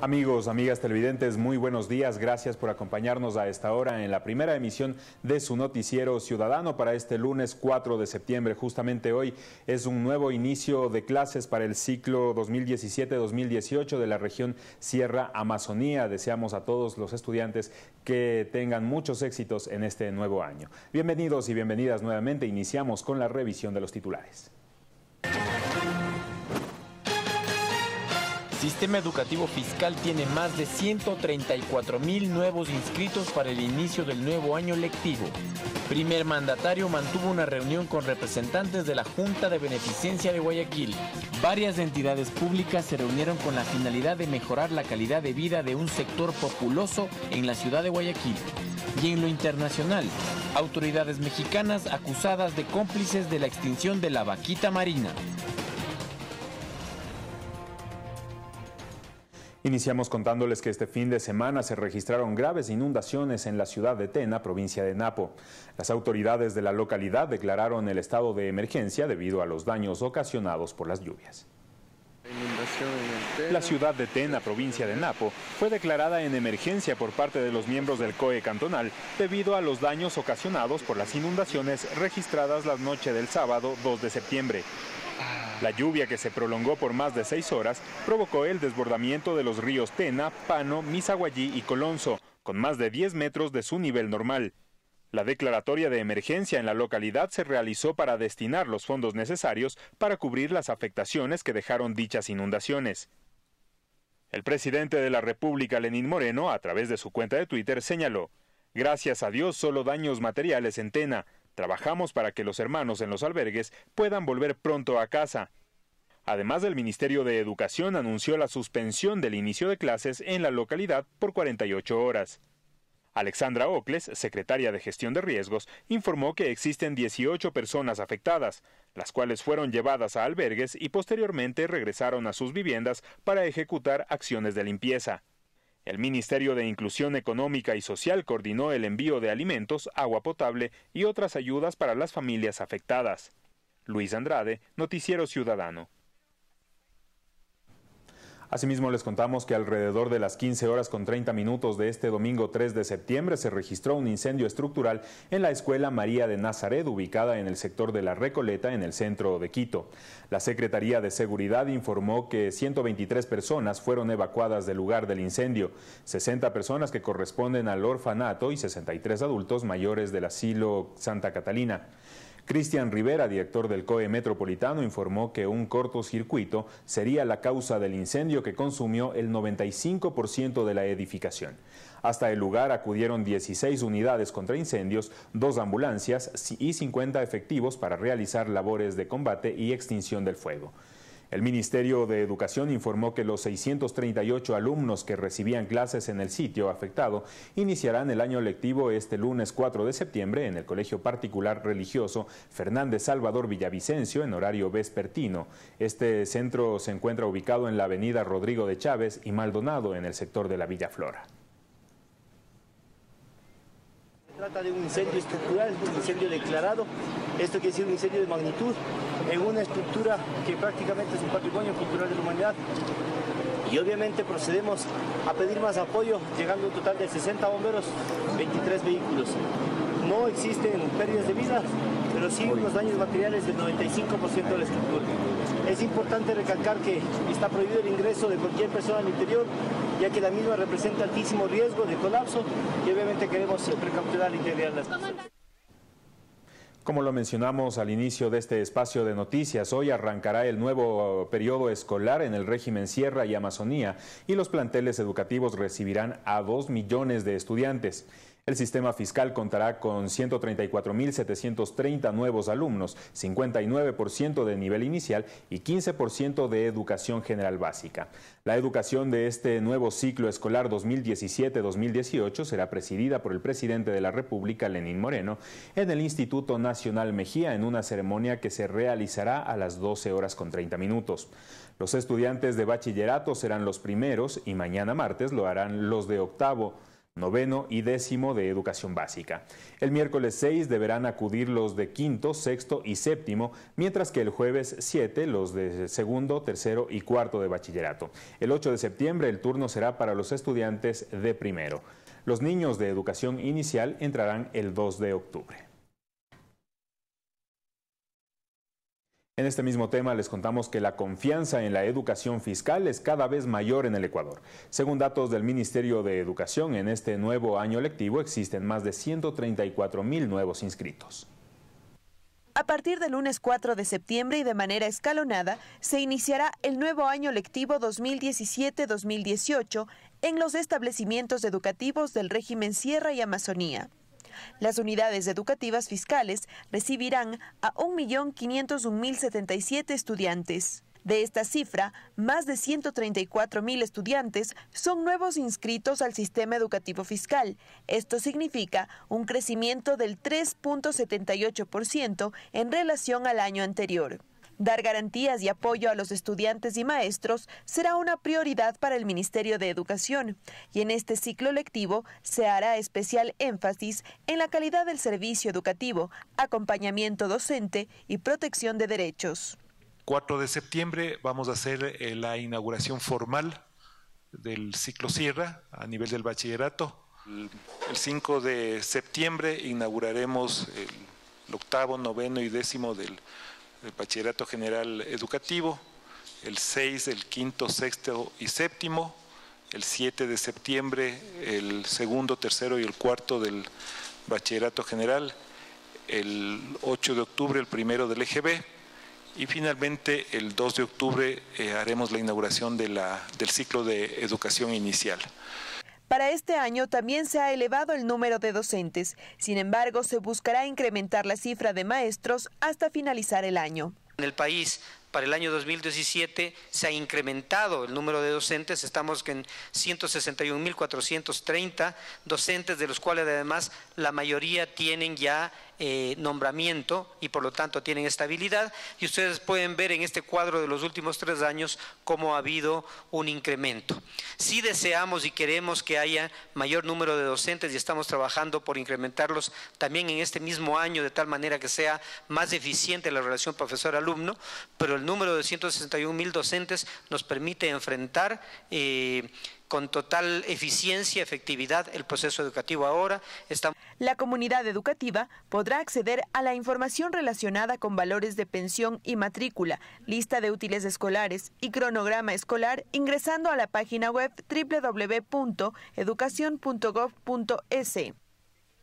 Amigos, amigas televidentes, muy buenos días. Gracias por acompañarnos a esta hora en la primera emisión de su noticiero ciudadano para este lunes 4 de septiembre. Justamente hoy es un nuevo inicio de clases para el ciclo 2017-2018 de la región Sierra Amazonía. Deseamos a todos los estudiantes que tengan muchos éxitos en este nuevo año. Bienvenidos y bienvenidas nuevamente. Iniciamos con la revisión de los titulares. Sistema Educativo Fiscal tiene más de 134 mil nuevos inscritos para el inicio del nuevo año lectivo. Primer mandatario mantuvo una reunión con representantes de la Junta de Beneficencia de Guayaquil. Varias entidades públicas se reunieron con la finalidad de mejorar la calidad de vida de un sector populoso en la ciudad de Guayaquil. Y en lo internacional, autoridades mexicanas acusadas de cómplices de la extinción de la vaquita marina. Iniciamos contándoles que este fin de semana se registraron graves inundaciones en la ciudad de Tena, provincia de Napo. Las autoridades de la localidad declararon el estado de emergencia debido a los daños ocasionados por las lluvias. La ciudad de Tena, provincia de Napo, fue declarada en emergencia por parte de los miembros del COE cantonal debido a los daños ocasionados por las inundaciones registradas la noche del sábado 2 de septiembre. La lluvia que se prolongó por más de seis horas provocó el desbordamiento de los ríos Tena, Pano, Misaguayí y Colonzo, con más de 10 metros de su nivel normal. La declaratoria de emergencia en la localidad se realizó para destinar los fondos necesarios para cubrir las afectaciones que dejaron dichas inundaciones. El presidente de la República, Lenín Moreno, a través de su cuenta de Twitter, señaló, Gracias a Dios solo daños materiales en Tena, Trabajamos para que los hermanos en los albergues puedan volver pronto a casa. Además, el Ministerio de Educación anunció la suspensión del inicio de clases en la localidad por 48 horas. Alexandra Ocles, secretaria de Gestión de Riesgos, informó que existen 18 personas afectadas, las cuales fueron llevadas a albergues y posteriormente regresaron a sus viviendas para ejecutar acciones de limpieza. El Ministerio de Inclusión Económica y Social coordinó el envío de alimentos, agua potable y otras ayudas para las familias afectadas. Luis Andrade, Noticiero Ciudadano. Asimismo, les contamos que alrededor de las 15 horas con 30 minutos de este domingo 3 de septiembre se registró un incendio estructural en la Escuela María de Nazaret, ubicada en el sector de La Recoleta, en el centro de Quito. La Secretaría de Seguridad informó que 123 personas fueron evacuadas del lugar del incendio, 60 personas que corresponden al orfanato y 63 adultos mayores del asilo Santa Catalina. Cristian Rivera, director del COE Metropolitano, informó que un cortocircuito sería la causa del incendio que consumió el 95% de la edificación. Hasta el lugar acudieron 16 unidades contra incendios, dos ambulancias y 50 efectivos para realizar labores de combate y extinción del fuego. El Ministerio de Educación informó que los 638 alumnos que recibían clases en el sitio afectado iniciarán el año lectivo este lunes 4 de septiembre en el Colegio Particular Religioso Fernández Salvador Villavicencio en horario vespertino. Este centro se encuentra ubicado en la avenida Rodrigo de Chávez y Maldonado en el sector de la Villa Flora. Se trata de un incendio estructural, un incendio declarado. Esto quiere decir un incendio de magnitud en una estructura que prácticamente es un patrimonio cultural de la humanidad. Y obviamente procedemos a pedir más apoyo, llegando a un total de 60 bomberos, 23 vehículos. No existen pérdidas de vida, pero sí unos daños materiales del 95% de la estructura. Es importante recalcar que está prohibido el ingreso de cualquier persona al interior, ya que la misma representa altísimo riesgo de colapso y obviamente queremos precautelar la integridad de las personas. Como lo mencionamos al inicio de este espacio de noticias, hoy arrancará el nuevo periodo escolar en el régimen Sierra y Amazonía y los planteles educativos recibirán a dos millones de estudiantes. El sistema fiscal contará con 134.730 nuevos alumnos, 59% de nivel inicial y 15% de educación general básica. La educación de este nuevo ciclo escolar 2017-2018 será presidida por el presidente de la República, Lenín Moreno, en el Instituto Nacional Mejía en una ceremonia que se realizará a las 12 horas con 30 minutos. Los estudiantes de bachillerato serán los primeros y mañana martes lo harán los de octavo noveno y décimo de educación básica. El miércoles 6 deberán acudir los de quinto, sexto y séptimo, mientras que el jueves 7 los de segundo, tercero y cuarto de bachillerato. El 8 de septiembre el turno será para los estudiantes de primero. Los niños de educación inicial entrarán el 2 de octubre. En este mismo tema les contamos que la confianza en la educación fiscal es cada vez mayor en el Ecuador. Según datos del Ministerio de Educación, en este nuevo año lectivo existen más de 134 mil nuevos inscritos. A partir del lunes 4 de septiembre y de manera escalonada, se iniciará el nuevo año lectivo 2017-2018 en los establecimientos educativos del régimen Sierra y Amazonía. Las unidades educativas fiscales recibirán a 1.501.077 estudiantes. De esta cifra, más de 134.000 estudiantes son nuevos inscritos al sistema educativo fiscal. Esto significa un crecimiento del 3.78% en relación al año anterior. Dar garantías y apoyo a los estudiantes y maestros será una prioridad para el Ministerio de Educación y en este ciclo lectivo se hará especial énfasis en la calidad del servicio educativo, acompañamiento docente y protección de derechos. 4 de septiembre vamos a hacer eh, la inauguración formal del ciclo Sierra a nivel del bachillerato. El 5 de septiembre inauguraremos el octavo, noveno y décimo del el Bachillerato General Educativo, el 6, el quinto, sexto y séptimo, el 7 de septiembre el segundo, tercero y el cuarto del Bachillerato General, el 8 de octubre el primero del EGB y finalmente el 2 de octubre eh, haremos la inauguración de la, del ciclo de educación inicial. Para este año también se ha elevado el número de docentes. Sin embargo, se buscará incrementar la cifra de maestros hasta finalizar el año. En el país para el año 2017 se ha incrementado el número de docentes, estamos en 161.430 docentes, de los cuales además la mayoría tienen ya eh, nombramiento y por lo tanto tienen estabilidad. Y ustedes pueden ver en este cuadro de los últimos tres años cómo ha habido un incremento. Si deseamos y queremos que haya mayor número de docentes y estamos trabajando por incrementarlos también en este mismo año de tal manera que sea más eficiente la relación profesor-alumno, pero el número de 161 mil docentes nos permite enfrentar eh, con total eficiencia, efectividad el proceso educativo ahora. La comunidad educativa podrá acceder a la información relacionada con valores de pensión y matrícula, lista de útiles escolares y cronograma escolar ingresando a la página web www.educacion.gov.es.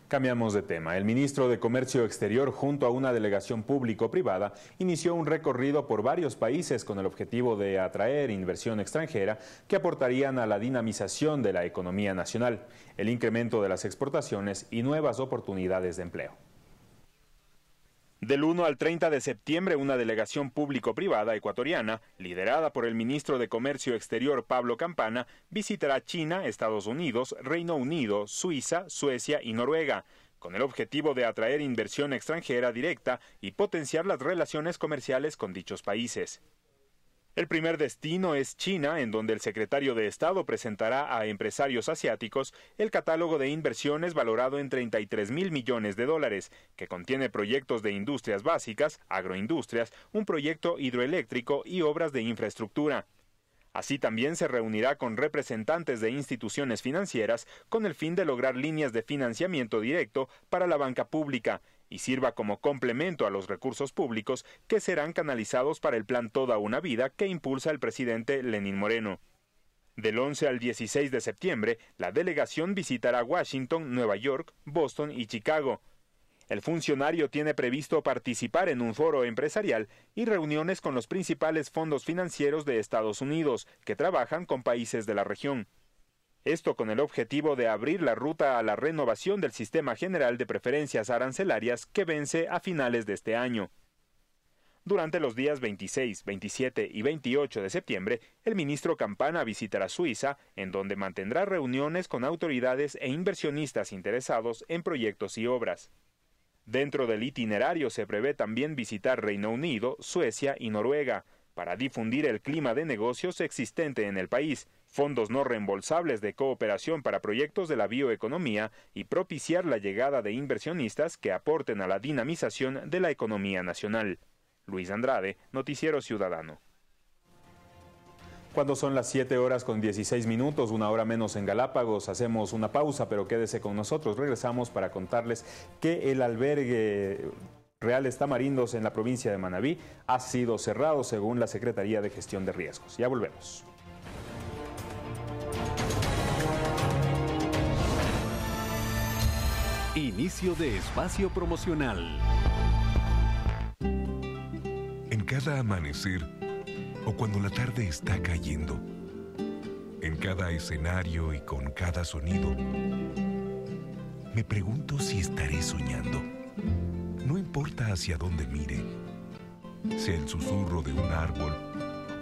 Cambiamos de tema. El ministro de Comercio Exterior, junto a una delegación público-privada, inició un recorrido por varios países con el objetivo de atraer inversión extranjera que aportarían a la dinamización de la economía nacional, el incremento de las exportaciones y nuevas oportunidades de empleo. Del 1 al 30 de septiembre, una delegación público-privada ecuatoriana, liderada por el ministro de Comercio Exterior Pablo Campana, visitará China, Estados Unidos, Reino Unido, Suiza, Suecia y Noruega, con el objetivo de atraer inversión extranjera directa y potenciar las relaciones comerciales con dichos países. El primer destino es China, en donde el secretario de Estado presentará a empresarios asiáticos el catálogo de inversiones valorado en 33 mil millones de dólares, que contiene proyectos de industrias básicas, agroindustrias, un proyecto hidroeléctrico y obras de infraestructura. Así también se reunirá con representantes de instituciones financieras con el fin de lograr líneas de financiamiento directo para la banca pública y sirva como complemento a los recursos públicos que serán canalizados para el plan Toda una Vida que impulsa el presidente Lenín Moreno. Del 11 al 16 de septiembre, la delegación visitará Washington, Nueva York, Boston y Chicago. El funcionario tiene previsto participar en un foro empresarial y reuniones con los principales fondos financieros de Estados Unidos que trabajan con países de la región. Esto con el objetivo de abrir la ruta a la renovación del sistema general de preferencias arancelarias que vence a finales de este año. Durante los días 26, 27 y 28 de septiembre, el ministro Campana visitará Suiza, en donde mantendrá reuniones con autoridades e inversionistas interesados en proyectos y obras. Dentro del itinerario se prevé también visitar Reino Unido, Suecia y Noruega, para difundir el clima de negocios existente en el país, fondos no reembolsables de cooperación para proyectos de la bioeconomía y propiciar la llegada de inversionistas que aporten a la dinamización de la economía nacional. Luis Andrade, Noticiero Ciudadano. Cuando son las 7 horas con 16 minutos, una hora menos en Galápagos, hacemos una pausa, pero quédese con nosotros. Regresamos para contarles que el albergue Reales Tamarindos en la provincia de Manabí ha sido cerrado según la Secretaría de Gestión de Riesgos. Ya volvemos. Inicio de espacio promocional. En cada amanecer, o cuando la tarde está cayendo. En cada escenario y con cada sonido, me pregunto si estaré soñando. Importa hacia dónde mire, sea el susurro de un árbol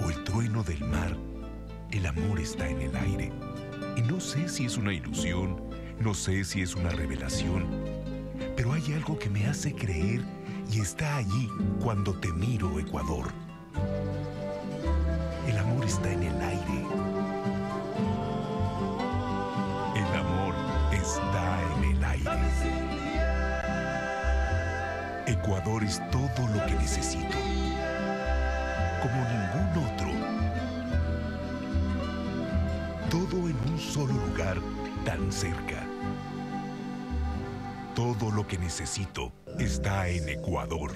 o el trueno del mar, el amor está en el aire. Y no sé si es una ilusión, no sé si es una revelación, pero hay algo que me hace creer y está allí cuando te miro, Ecuador está en el aire. Ecuador es todo lo que necesito. Como ningún otro. Todo en un solo lugar tan cerca. Todo lo que necesito está en Ecuador.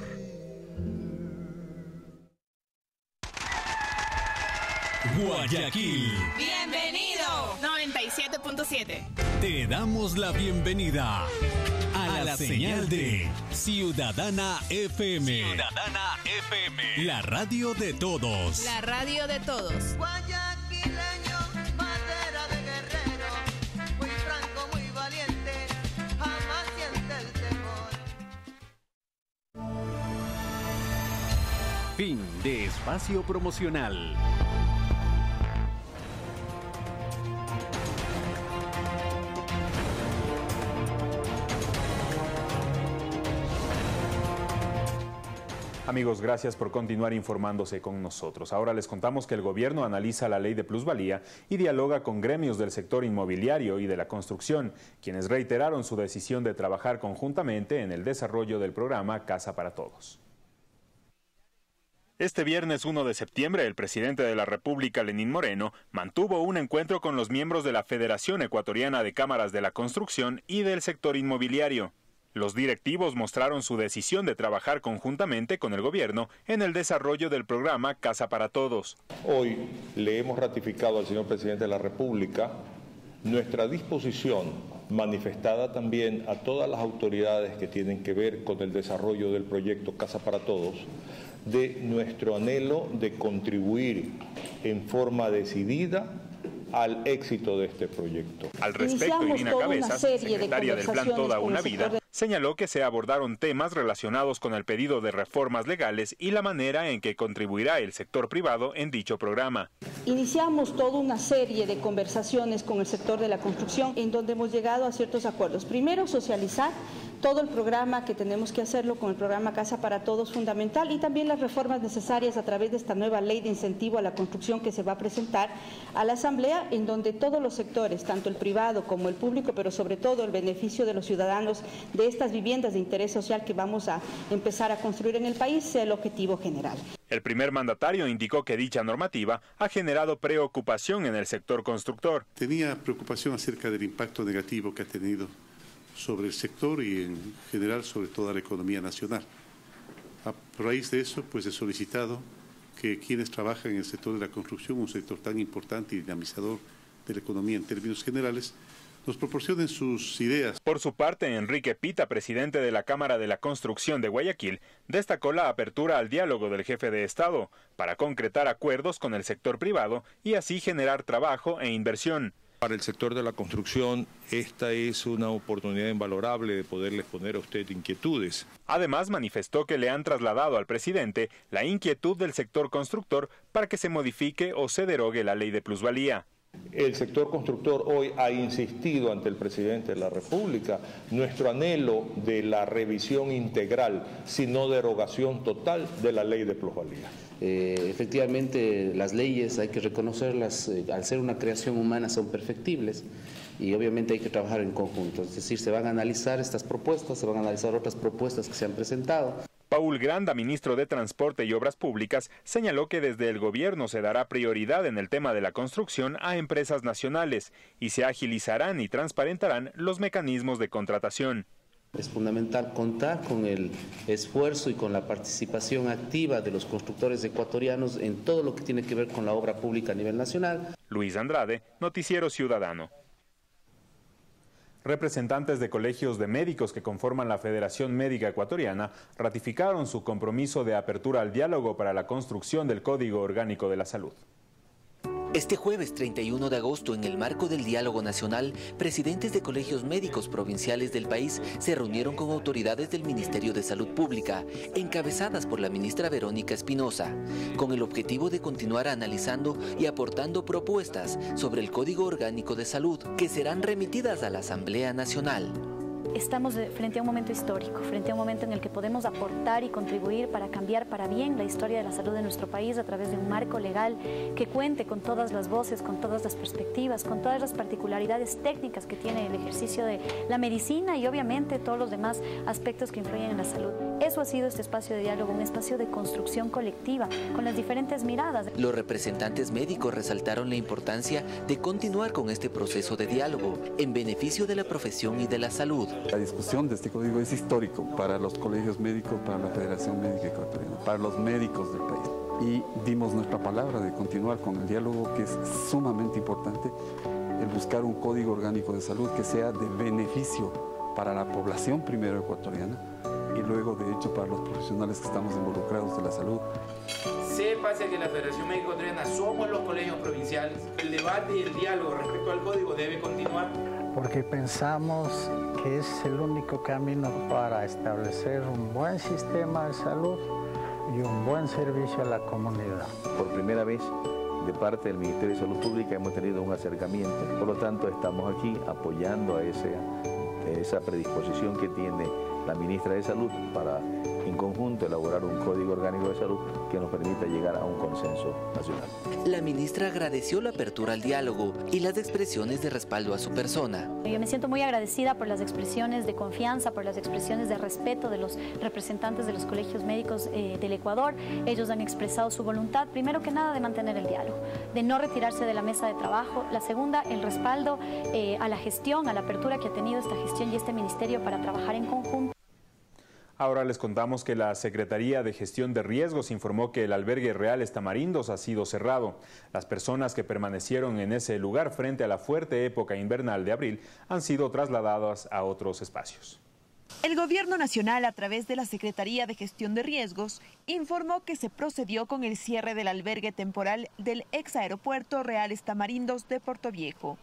Guayaquil. Bienvenido. 97.7. Te damos la bienvenida la, señal, de Ciudadana FM. Ciudadana FM. La radio de todos. La radio de todos. Guayaquileño, madera de guerrero, muy franco, muy valiente, jamás siente el temor. Fin de espacio promocional. Amigos, gracias por continuar informándose con nosotros. Ahora les contamos que el gobierno analiza la ley de plusvalía y dialoga con gremios del sector inmobiliario y de la construcción, quienes reiteraron su decisión de trabajar conjuntamente en el desarrollo del programa Casa para Todos. Este viernes 1 de septiembre, el presidente de la República, Lenín Moreno, mantuvo un encuentro con los miembros de la Federación Ecuatoriana de Cámaras de la Construcción y del sector inmobiliario. Los directivos mostraron su decisión de trabajar conjuntamente con el gobierno en el desarrollo del programa Casa para Todos. Hoy le hemos ratificado al señor presidente de la República nuestra disposición manifestada también a todas las autoridades que tienen que ver con el desarrollo del proyecto Casa para Todos, de nuestro anhelo de contribuir en forma decidida al éxito de este proyecto. Al respecto, Irina Cabezas, secretaria del Plan Toda una Vida, señaló que se abordaron temas relacionados con el pedido de reformas legales y la manera en que contribuirá el sector privado en dicho programa. Iniciamos toda una serie de conversaciones con el sector de la construcción en donde hemos llegado a ciertos acuerdos. Primero, socializar todo el programa que tenemos que hacerlo con el programa Casa para Todos fundamental y también las reformas necesarias a través de esta nueva ley de incentivo a la construcción que se va a presentar a la Asamblea, en donde todos los sectores, tanto el privado como el público, pero sobre todo el beneficio de los ciudadanos de estas viviendas de interés social que vamos a empezar a construir en el país, sea el objetivo general. El primer mandatario indicó que dicha normativa ha generado preocupación en el sector constructor. Tenía preocupación acerca del impacto negativo que ha tenido sobre el sector y en general sobre toda la economía nacional. A raíz de eso, pues he solicitado que quienes trabajan en el sector de la construcción, un sector tan importante y dinamizador de la economía en términos generales, nos proporcionen sus ideas. Por su parte, Enrique Pita, presidente de la Cámara de la Construcción de Guayaquil, destacó la apertura al diálogo del jefe de Estado para concretar acuerdos con el sector privado y así generar trabajo e inversión. Para el sector de la construcción, esta es una oportunidad invalorable de poderles poner a usted inquietudes. Además, manifestó que le han trasladado al presidente la inquietud del sector constructor para que se modifique o se derogue la ley de plusvalía. El sector constructor hoy ha insistido ante el presidente de la República nuestro anhelo de la revisión integral, si no derogación total de la ley de plusvalía. Eh, efectivamente, las leyes hay que reconocerlas, eh, al ser una creación humana son perfectibles y obviamente hay que trabajar en conjunto. Es decir, se van a analizar estas propuestas, se van a analizar otras propuestas que se han presentado. Paul Granda, ministro de Transporte y Obras Públicas, señaló que desde el gobierno se dará prioridad en el tema de la construcción a empresas nacionales y se agilizarán y transparentarán los mecanismos de contratación. Es fundamental contar con el esfuerzo y con la participación activa de los constructores ecuatorianos en todo lo que tiene que ver con la obra pública a nivel nacional. Luis Andrade, Noticiero Ciudadano. Representantes de colegios de médicos que conforman la Federación Médica Ecuatoriana ratificaron su compromiso de apertura al diálogo para la construcción del Código Orgánico de la Salud. Este jueves 31 de agosto, en el marco del diálogo nacional, presidentes de colegios médicos provinciales del país se reunieron con autoridades del Ministerio de Salud Pública, encabezadas por la ministra Verónica Espinosa, con el objetivo de continuar analizando y aportando propuestas sobre el Código Orgánico de Salud, que serán remitidas a la Asamblea Nacional estamos frente a un momento histórico, frente a un momento en el que podemos aportar y contribuir para cambiar para bien la historia de la salud de nuestro país a través de un marco legal que cuente con todas las voces, con todas las perspectivas, con todas las particularidades técnicas que tiene el ejercicio de la medicina y obviamente todos los demás aspectos que influyen en la salud. Eso ha sido este espacio de diálogo, un espacio de construcción colectiva con las diferentes miradas. Los representantes médicos resaltaron la importancia de continuar con este proceso de diálogo en beneficio de la profesión y de la salud. La discusión de este código es histórico para los colegios médicos, para la Federación Médica Ecuatoriana, para los médicos del país. Y dimos nuestra palabra de continuar con el diálogo, que es sumamente importante, el buscar un código orgánico de salud que sea de beneficio para la población primero ecuatoriana luego, de hecho, para los profesionales que estamos involucrados de la salud. Sépase que la Federación Médica Ecuatoriana somos los colegios provinciales. El debate y el diálogo respecto al código debe continuar porque pensamos que es el único camino para establecer un buen sistema de salud y un buen servicio a la comunidad. Por primera vez, de parte del Ministerio de Salud Pública hemos tenido un acercamiento, por lo tanto estamos aquí apoyando a ese, esa predisposición que tiene la ministra de Salud para en conjunto elaborar un código orgánico de salud que nos permita llegar a un consenso nacional. La ministra agradeció la apertura al diálogo y las expresiones de respaldo a su persona. Yo me siento muy agradecida por las expresiones de confianza, por las expresiones de respeto de los representantes de los colegios médicos eh, del Ecuador. Ellos han expresado su voluntad, primero que nada, de mantener el diálogo, de no retirarse de la mesa de trabajo. La segunda, el respaldo eh, a la gestión, a la apertura que ha tenido esta gestión y este ministerio para trabajar en conjunto. Ahora les contamos que la Secretaría de Gestión de Riesgos informó que el albergue Real Estamarindos ha sido cerrado. Las personas que permanecieron en ese lugar frente a la fuerte época invernal de abril han sido trasladadas a otros espacios. El Gobierno Nacional, a través de la Secretaría de Gestión de Riesgos, informó que se procedió con el cierre del albergue temporal del ex aeropuerto Real Estamarindos de Puerto Viejo.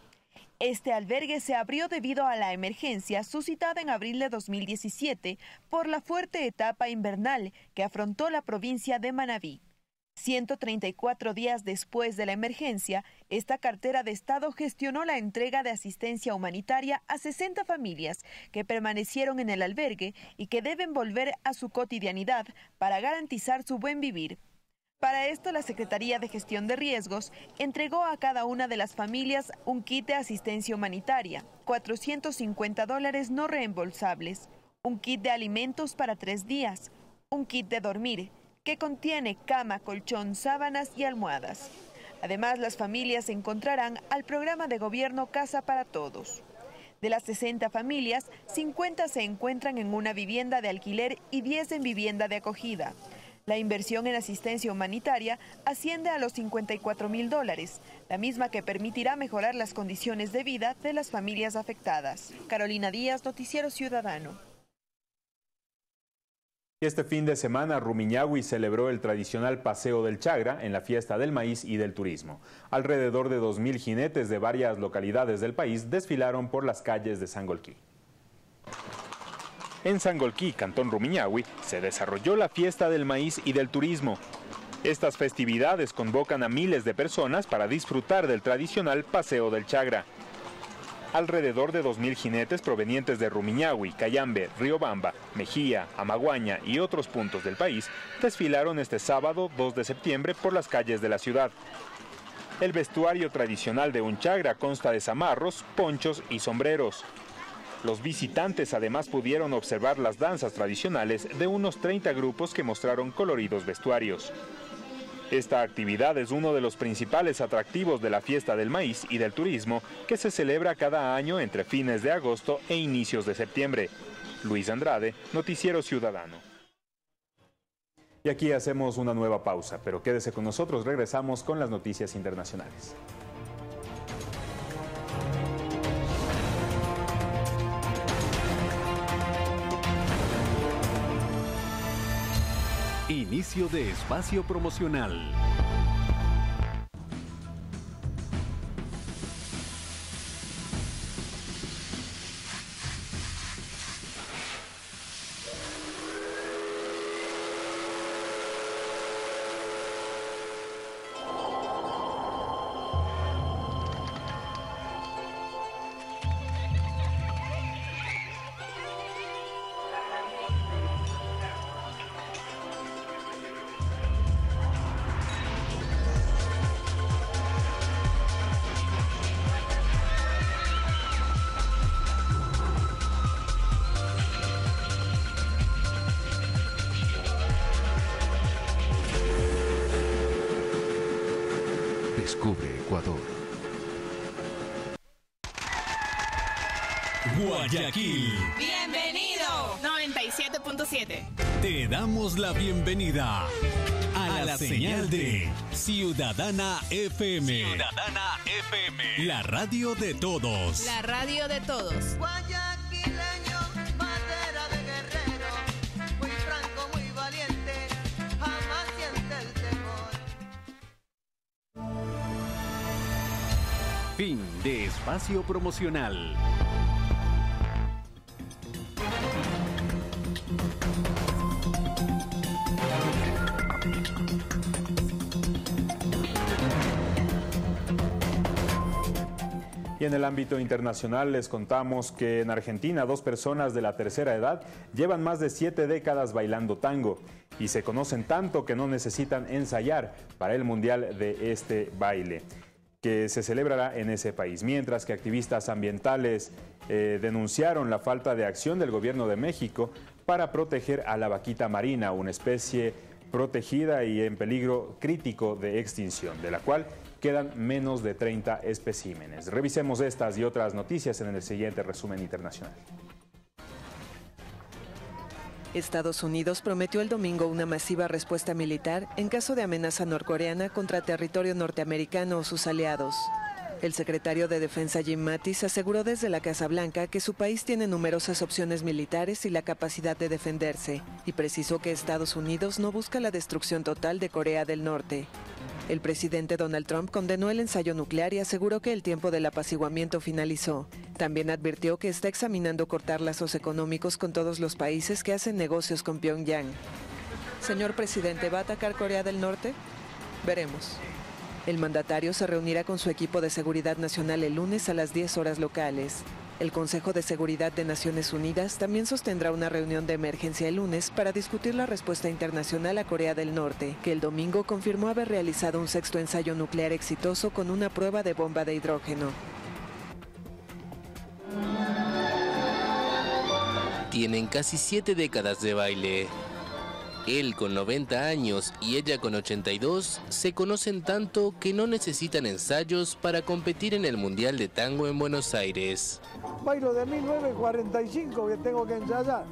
Este albergue se abrió debido a la emergencia suscitada en abril de 2017 por la fuerte etapa invernal que afrontó la provincia de Manabí. 134 días después de la emergencia, esta cartera de Estado gestionó la entrega de asistencia humanitaria a 60 familias que permanecieron en el albergue y que deben volver a su cotidianidad para garantizar su buen vivir. Para esto, la Secretaría de Gestión de Riesgos entregó a cada una de las familias un kit de asistencia humanitaria, 450 dólares no reembolsables, un kit de alimentos para tres días, un kit de dormir, que contiene cama, colchón, sábanas y almohadas. Además, las familias encontrarán al programa de gobierno Casa para Todos. De las 60 familias, 50 se encuentran en una vivienda de alquiler y 10 en vivienda de acogida. La inversión en asistencia humanitaria asciende a los 54 mil dólares, la misma que permitirá mejorar las condiciones de vida de las familias afectadas. Carolina Díaz, Noticiero Ciudadano. Este fin de semana, Rumiñahui celebró el tradicional Paseo del Chagra en la fiesta del maíz y del turismo. Alrededor de 2.000 jinetes de varias localidades del país desfilaron por las calles de Sangolquí. En Sangolquí, Cantón Rumiñahui, se desarrolló la fiesta del maíz y del turismo. Estas festividades convocan a miles de personas para disfrutar del tradicional Paseo del Chagra. Alrededor de 2.000 jinetes provenientes de Rumiñahui, Cayambe, Riobamba, Mejía, Amaguaña y otros puntos del país desfilaron este sábado 2 de septiembre por las calles de la ciudad. El vestuario tradicional de un chagra consta de zamarros, ponchos y sombreros. Los visitantes además pudieron observar las danzas tradicionales de unos 30 grupos que mostraron coloridos vestuarios. Esta actividad es uno de los principales atractivos de la fiesta del maíz y del turismo que se celebra cada año entre fines de agosto e inicios de septiembre. Luis Andrade, Noticiero Ciudadano. Y aquí hacemos una nueva pausa, pero quédese con nosotros, regresamos con las noticias internacionales. Inicio de espacio promocional. Guayaquil. Bienvenido. 97.7. Te damos la bienvenida a la señal de Ciudadana FM. Ciudadana FM. La radio de todos. La radio de todos. Guayaquileño, madera de guerrero, muy franco, muy valiente, jamás siente el temor. Fin de espacio promocional. En el ámbito internacional les contamos que en Argentina dos personas de la tercera edad llevan más de siete décadas bailando tango y se conocen tanto que no necesitan ensayar para el mundial de este baile que se celebrará en ese país. Mientras que activistas ambientales eh, denunciaron la falta de acción del gobierno de México para proteger a la vaquita marina, una especie protegida y en peligro crítico de extinción, de la cual quedan menos de 30 especímenes. Revisemos estas y otras noticias en el siguiente resumen internacional. Estados Unidos prometió el domingo una masiva respuesta militar en caso de amenaza norcoreana contra territorio norteamericano o sus aliados. El secretario de Defensa Jim Mattis aseguró desde la Casa Blanca que su país tiene numerosas opciones militares y la capacidad de defenderse, y precisó que Estados Unidos no busca la destrucción total de Corea del Norte. El presidente Donald Trump condenó el ensayo nuclear y aseguró que el tiempo del apaciguamiento finalizó. También advirtió que está examinando cortar lazos económicos con todos los países que hacen negocios con Pyongyang. Señor presidente, ¿va a atacar Corea del Norte? Veremos. El mandatario se reunirá con su equipo de seguridad nacional el lunes a las 10 horas locales. El Consejo de Seguridad de Naciones Unidas también sostendrá una reunión de emergencia el lunes para discutir la respuesta internacional a Corea del Norte, que el domingo confirmó haber realizado un sexto ensayo nuclear exitoso con una prueba de bomba de hidrógeno. Tienen casi siete décadas de baile. Él con 90 años y ella con 82 se conocen tanto que no necesitan ensayos para competir en el Mundial de Tango en Buenos Aires. Bailo de 1945 que tengo que ensayar.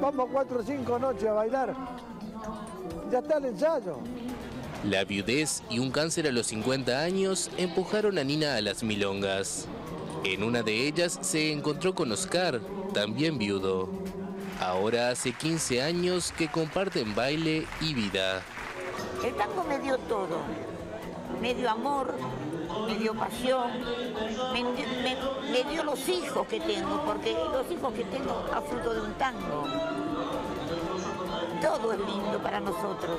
Vamos cuatro o cinco noches a bailar. Ya está el ensayo. La viudez y un cáncer a los 50 años empujaron a Nina a las milongas. En una de ellas se encontró con Oscar, también viudo. Ahora hace 15 años que comparten baile y vida. El tango me dio todo. Me dio amor, me dio pasión, me, dio los hijos que tengo, porque los hijos que tengo a fruto de un tango. todo es lindo para nosotros.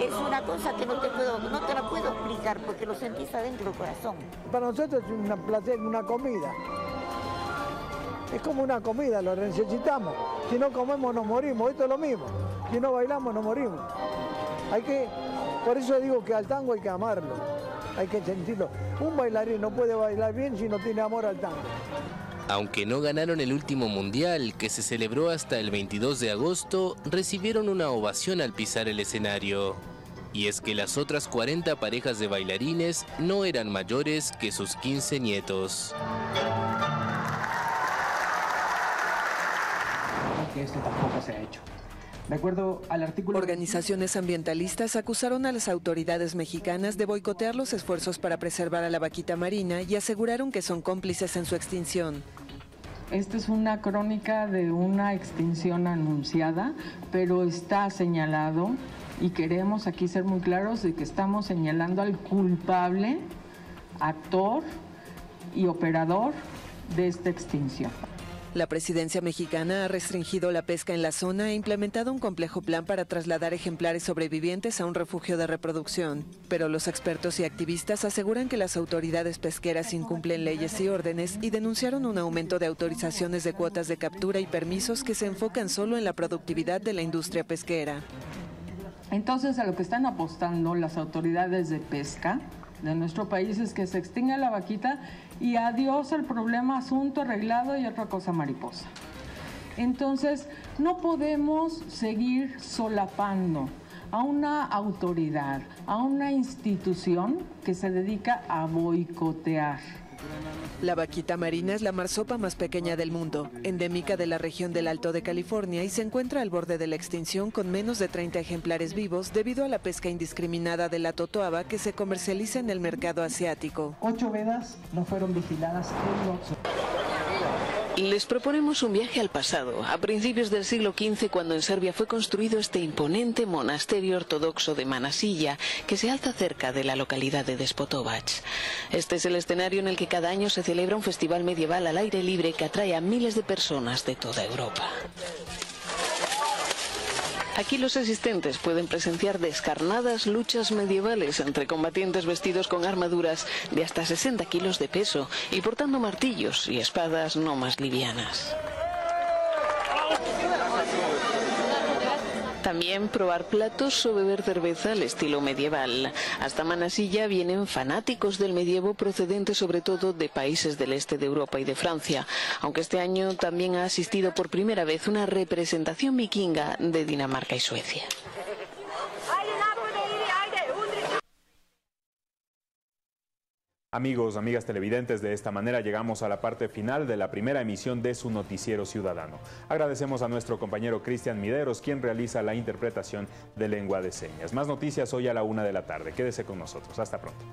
Es una cosa que no te puedo, no te la puedo explicar porque lo sentís adentro del corazón. Para nosotros es una placer, una comida. Es como una comida, lo necesitamos. Si no comemos nos morimos, esto es lo mismo. Si no bailamos nos morimos. Hay que, por eso digo que al tango hay que amarlo, hay que sentirlo. Un bailarín no puede bailar bien si no tiene amor al tango. Aunque no ganaron el último mundial, que se celebró hasta el 22 de agosto, recibieron una ovación al pisar el escenario. Y es que las otras 40 parejas de bailarines no eran mayores que sus 15 nietos. Que esto tampoco se ha hecho. De acuerdo al artículo... Organizaciones ambientalistas acusaron a las autoridades mexicanas de boicotear los esfuerzos para preservar a la vaquita marina y aseguraron que son cómplices en su extinción. Esta es una crónica de una extinción anunciada, pero está señalado y queremos aquí ser muy claros de que estamos señalando al culpable, actor y operador de esta extinción. La presidencia mexicana ha restringido la pesca en la zona e implementado un complejo plan para trasladar ejemplares sobrevivientes a un refugio de reproducción. Pero los expertos y activistas aseguran que las autoridades pesqueras incumplen leyes y órdenes y denunciaron un aumento de autorizaciones de cuotas de captura y permisos que se enfocan solo en la productividad de la industria pesquera. Entonces, a lo que están apostando las autoridades de pesca de nuestro país es que se extinga la vaquita y adiós el problema, asunto arreglado y otra cosa mariposa. Entonces, no podemos seguir solapando a una autoridad, a una institución que se dedica a boicotear. La vaquita marina es la marsopa más pequeña del mundo, endémica de la región del Alto de California y se encuentra al borde de la extinción con menos de 30 ejemplares vivos debido a la pesca indiscriminada de la totoaba que se comercializa en el mercado asiático. Ocho vedas no fueron vigiladas en Les proponemos un viaje al pasado, a principios del siglo XV, cuando en Serbia fue construido este imponente monasterio ortodoxo de Manasilla, que se alza cerca de la localidad de Despotovac. Este es el escenario en el que cada año se celebra un festival medieval al aire libre que atrae a miles de personas de toda Europa. Aquí los asistentes pueden presenciar descarnadas luchas medievales entre combatientes vestidos con armaduras de hasta 60 kilos de peso y portando martillos y espadas no más livianas. También probar platos o beber cerveza al estilo medieval. Hasta Manasilla vienen fanáticos del medievo procedentes sobre todo de países del este de Europa y de Francia, aunque este año también ha asistido por primera vez una representación vikinga de Dinamarca y Suecia. Amigos, amigas televidentes, de esta manera llegamos a la parte final de la primera emisión de su noticiero ciudadano. Agradecemos a nuestro compañero Cristian Mideros, quien realiza la interpretación de lengua de señas. Más noticias hoy a la una de la tarde. Quédese con nosotros. Hasta pronto.